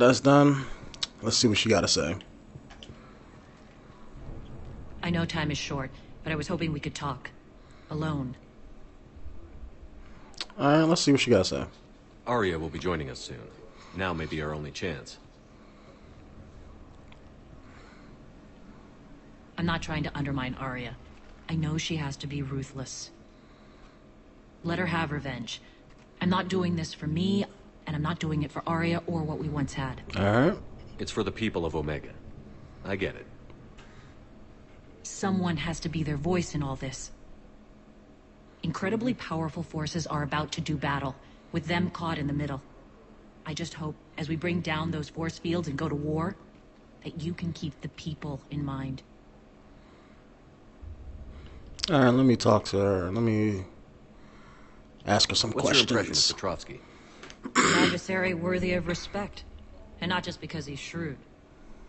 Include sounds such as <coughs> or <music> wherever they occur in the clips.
Alright, now that that's done, let's see what she got to say. I know time is short, but I was hoping we could talk. Alone. Alright, let's see what she got to say. Aria will be joining us soon. Now may be our only chance. I'm not trying to undermine Aria. I know she has to be ruthless. Let her have revenge. I'm not doing this for me, and I'm not doing it for Aria or what we once had. Alright. It's for the people of Omega. I get it. Someone has to be their voice in all this. Incredibly powerful forces are about to do battle, with them caught in the middle. I just hope, as we bring down those force fields and go to war, that you can keep the people in mind. Alright, let me talk to her. Let me ask her some What's questions. your impression of Petrovsky? An adversary worthy of respect. And not just because he's shrewd.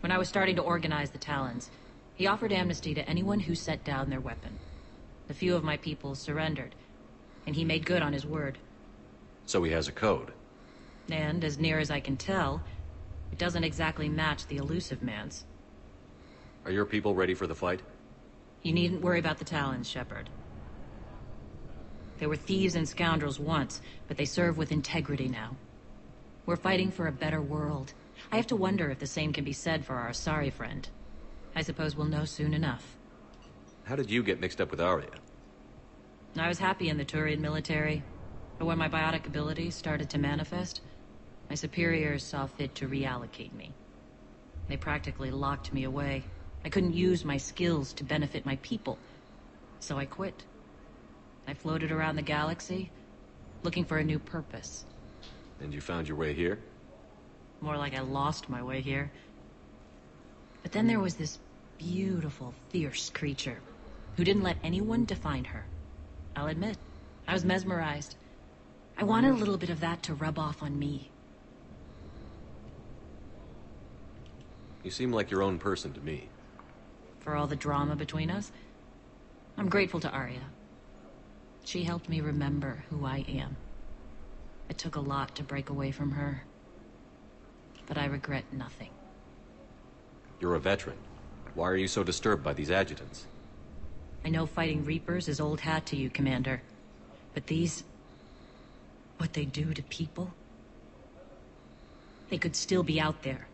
When I was starting to organize the Talons, he offered amnesty to anyone who set down their weapon. A few of my people surrendered, and he made good on his word. So he has a code. And, as near as I can tell, it doesn't exactly match the Illusive Man's. Are your people ready for the fight? You needn't worry about the Talons, Shepard. They were thieves and scoundrels once, but they serve with integrity now. We're fighting for a better world. I have to wonder if the same can be said for our sorry friend. I suppose we'll know soon enough. How did you get mixed up with Aria? I was happy in the Turian military, but when my biotic abilities started to manifest, my superiors saw fit to reallocate me. They practically locked me away. I couldn't use my skills to benefit my people, so I quit. I floated around the galaxy, looking for a new purpose. And you found your way here? More like I lost my way here. But then there was this beautiful, fierce creature who didn't let anyone define her. I'll admit, I was mesmerized. I wanted a little bit of that to rub off on me. You seem like your own person to me. For all the drama between us, I'm grateful to Aria. She helped me remember who I am. It took a lot to break away from her. But I regret nothing. You're a veteran. Why are you so disturbed by these adjutants? I know fighting Reapers is old hat to you, Commander. But these... What they do to people... They could still be out there.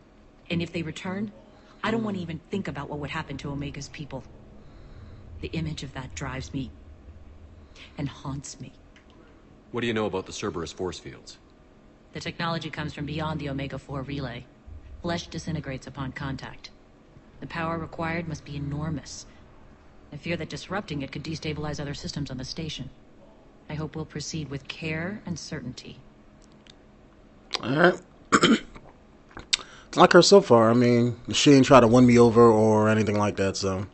And if they return, I don't want to even think about what would happen to Omega's people. The image of that drives me... and haunts me. What do you know about the Cerberus force fields? The technology comes from beyond the Omega-4 relay. Flesh disintegrates upon contact. The power required must be enormous. I fear that disrupting it could destabilize other systems on the station. I hope we'll proceed with care and certainty. Alright. like her so far. I mean, she ain't try to win me over or anything like that, so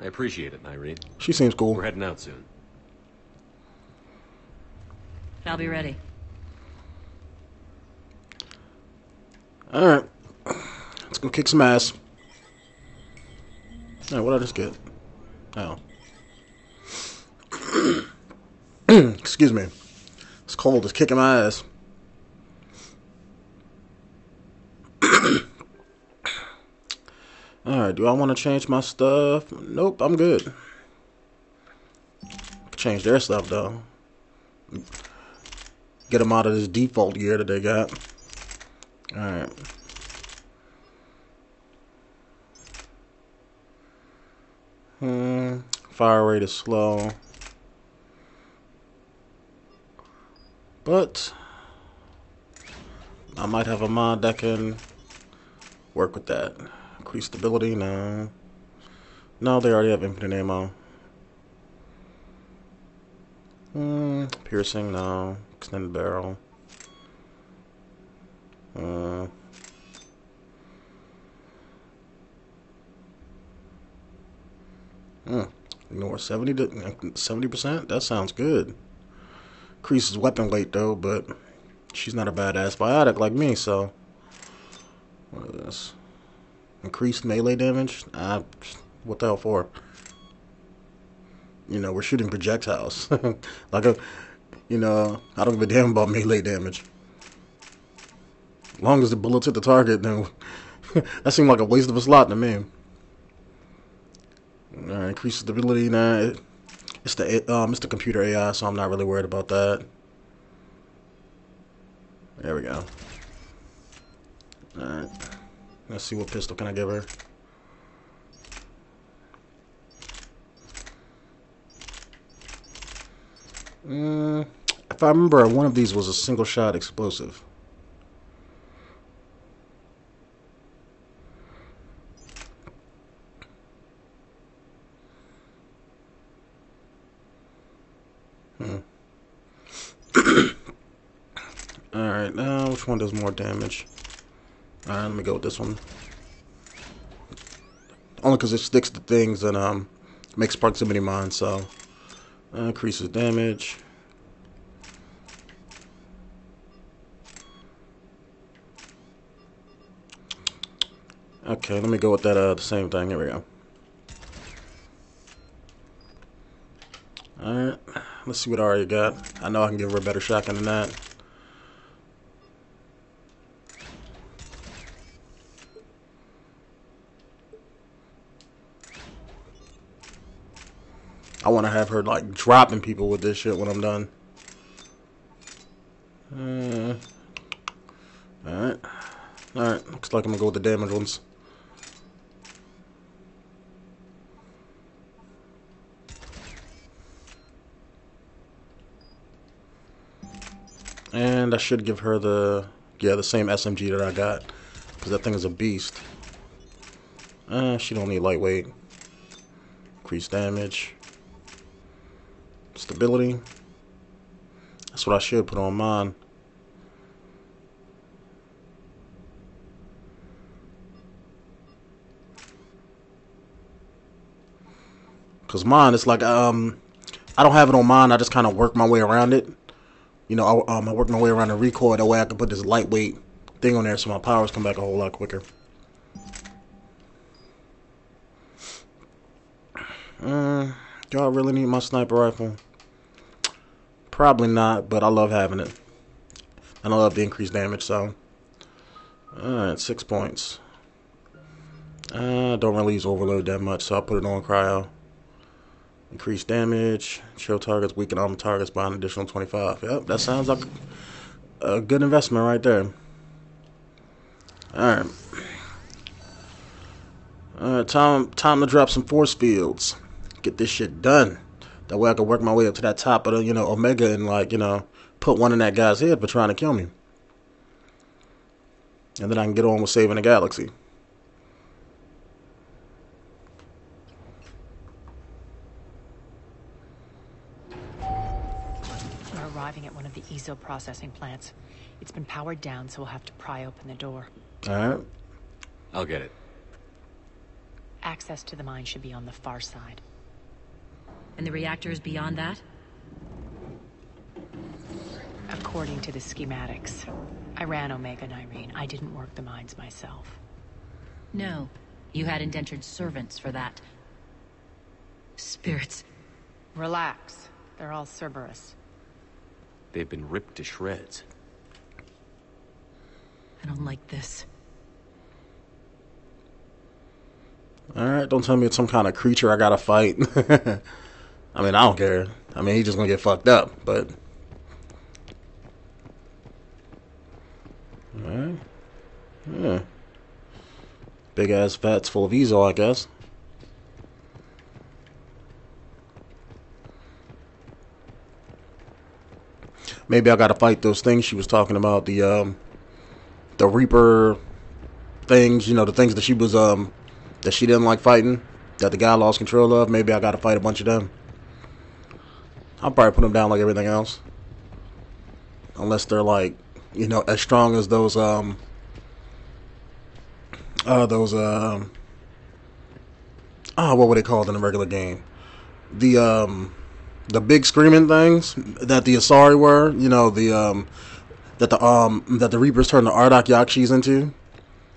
I appreciate it, Nyreen. she seems cool. We're heading out soon. I'll be ready. Alright. Let's go kick some ass. Alright, what did I just get? Oh. <clears throat> Excuse me. It's cold. It's kicking my ass. <clears throat> Alright, do I want to change my stuff? Nope, I'm good. Change their stuff, though. Get them out of this default gear that they got. Alright. Hmm. Fire rate is slow. But I might have a mod that can work with that. Increase stability, no. No, they already have infinite ammo. Hmm. Piercing, no. Extended barrel. Uh, hmm. Ignore 70 to 70%? That sounds good. Increases weapon weight though, but she's not a badass biotic like me, so. What is this? Increased melee damage? Ah, what the hell for? You know, we're shooting projectiles. <laughs> like a, you know, I don't give a damn about melee damage. As long as the bullets hit the target, then <laughs> that seemed like a waste of a slot to me. Alright, increase stability now. It's the um, it's the computer AI, so I'm not really worried about that. There we go. Alright. Let's see what pistol can I give her. Mm, if I remember, one of these was a single shot explosive. Hmm. <coughs> Alright, now which one does more damage? Alright, let me go with this one. Only because it sticks to things and um makes proximity mine, so uh, increases damage. Okay, let me go with that uh the same thing. Here we go. Alright, let's see what I already got. I know I can give her a better shotgun than that. I want to have her like dropping people with this shit when I'm done. Uh, Alright. Alright, looks like I'm gonna go with the damage ones. And I should give her the, yeah, the same SMG that I got. Because that thing is a beast. Uh, she don't need lightweight. Increase damage. Stability. That's what I should put on mine. Cause mine, it's like um, I don't have it on mine. I just kind of work my way around it. You know, I, um, I work my way around the recoil. That way, I can put this lightweight thing on there, so my powers come back a whole lot quicker. Uh, do I really need my sniper rifle? Probably not, but I love having it. And I love the increased damage, so. Alright, six points. I uh, don't really use overload that much, so I'll put it on cryo. Increased damage, chill targets, weaken armor targets by an additional 25. Yep, that sounds like a good investment right there. Alright. Alright, time, time to drop some force fields. Get this shit done. That way I can work my way up to that top of the, you know, Omega and, like, you know, put one in that guy's head for trying to kill me. And then I can get on with saving the galaxy. We're arriving at one of the eezo processing plants. It's been powered down, so we'll have to pry open the door. Alright. I'll get it. Access to the mine should be on the far side. And the reactor is beyond that? According to the schematics. I ran Omega Nyreen. I didn't work the mines myself. No. You had indentured servants for that. Spirits. Relax. They're all Cerberus. They've been ripped to shreds. I don't like this. Alright, don't tell me it's some kind of creature I gotta fight. <laughs> I mean, I don't care. I mean, he's just gonna get fucked up, but. Alright. Yeah. Big ass vats full of eezo, I guess. Maybe I gotta fight those things she was talking about, the um the Reaper things, you know, the things that she was um that she didn't like fighting, that the guy lost control of. Maybe I gotta fight a bunch of them. I'll probably put them down like everything else. Unless they're like, you know, as strong as those um uh those um oh what were they called in the regular game? The um the big screaming things that the Asari were, you know, the um that the um that the Reapers turned the Ardat-Yakshis into.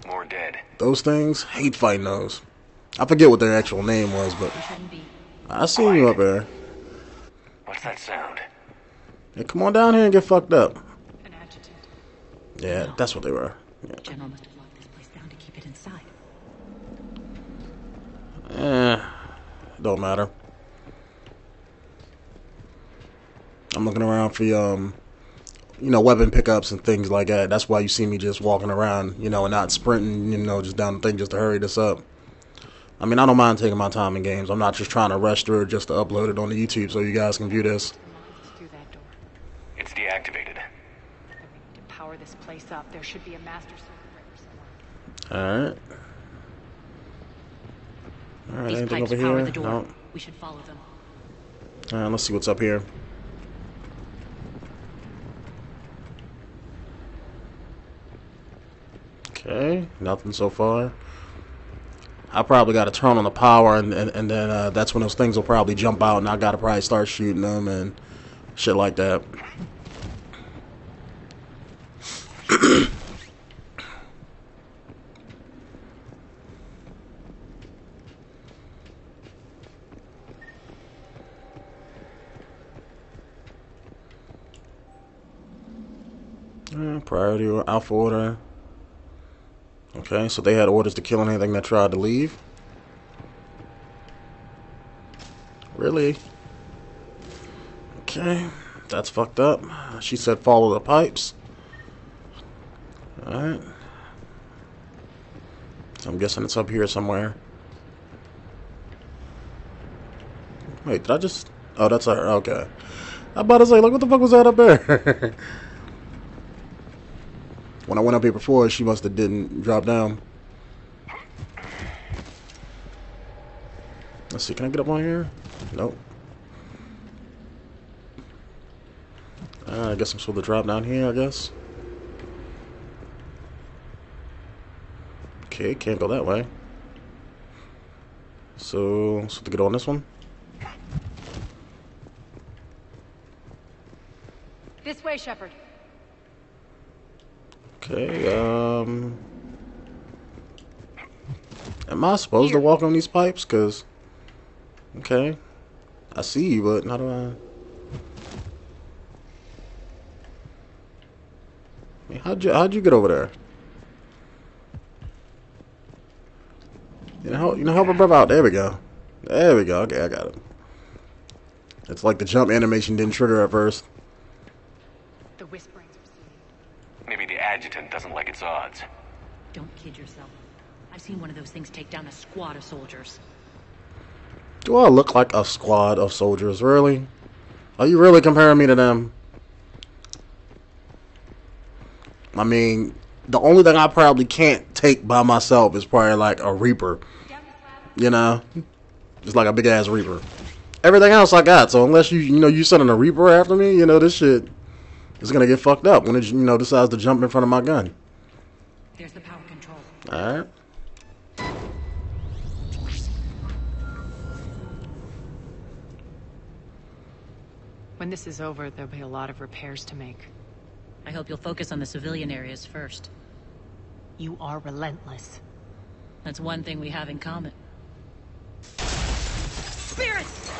More dead. Those things, hate fighting those. I forget what their actual name was, but We shouldn't be. I seen you up there. What's that sound? Yeah, come on down here and get fucked up. An adjutant. Yeah, that's what they were. yeah General must have locked this place down to keep it inside. Eh, don't matter. I'm looking around for um, you know, weapon pickups and things like that. That's why you see me just walking around, you know, and not sprinting, you know, just down the thing just to hurry this up. I mean, I don't mind taking my time in games. I'm not just trying to rush through it just to upload it on the YouTube so you guys can view this. Through that door. It's deactivated. We need to power this place up. There should be a master circuit breaker somewhere. All right. All right, These anything pipes over here? No. We should follow them. All right, let's see what's up here. Okay, nothing so far. I probably got to turn on the power, and and, and then uh, that's when those things will probably jump out, and I got to probably start shooting them and shit like that. Uh, <clears throat> priority or alpha order. Okay, so they had orders to kill anything that tried to leave. Really? Okay, that's fucked up. She said follow the pipes. Alright. So I'm guessing it's up here somewhere. Wait, did I just... Oh, that's her. Okay. I'm about to say, like, what the fuck was that up there? <laughs> when I went up here before, she must have didn't drop down. Let's see, can I get up on here? Nope. Uh, I guess I'm supposed to drop down here, I guess. Okay, can't go that way. So, so to get on this one? This way, Shepard. Okay, um... Am I supposed to walk on these pipes? Because... Okay. I see you, but how do I... Mean, how'd you, how'd you get over there? You know, help, you know, help a brother out. There we go. There we go. Okay, I got it. It's like the jump animation didn't trigger at first. The whisperings receding. Maybe the adjutant doesn't like its odds. Don't kid yourself. I've seen one of those things take down a squad of soldiers. Do I look like a squad of soldiers? Really? Are you really comparing me to them? I mean, the only thing I probably can't take by myself is probably like a Reaper. You know? Just like a big ass Reaper. Everything else I got, so unless you you know you sending a Reaper after me, you know this shit is gonna get fucked up when it you know decides to jump in front of my gun. There's the power control. Alright. When this is over, there'll be a lot of repairs to make. I hope you'll focus on the civilian areas first. You are relentless. That's one thing we have in common. Spirits!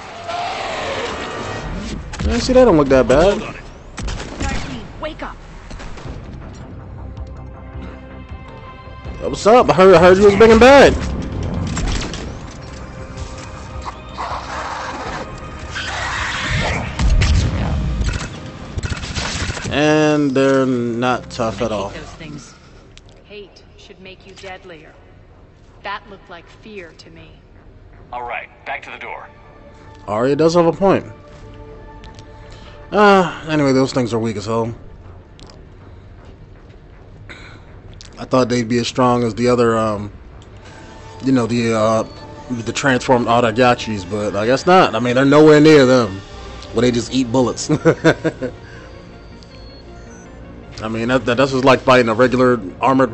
Yeah, see that don't look that bad. What's up? I heard I heard you was big and bad. And they're not tough at all. Those things. Hate should make you deadlier. That looked like fear to me. All right, back to the door. Aria does have a point. Ah, anyway, those things are weak as hell. I thought they'd be as strong as the other, um, you know, the uh, the transformed Aragachis, but I guess not. I mean, they're nowhere near them. Where they just eat bullets. <laughs> I mean, that, that that's just like fighting a regular armored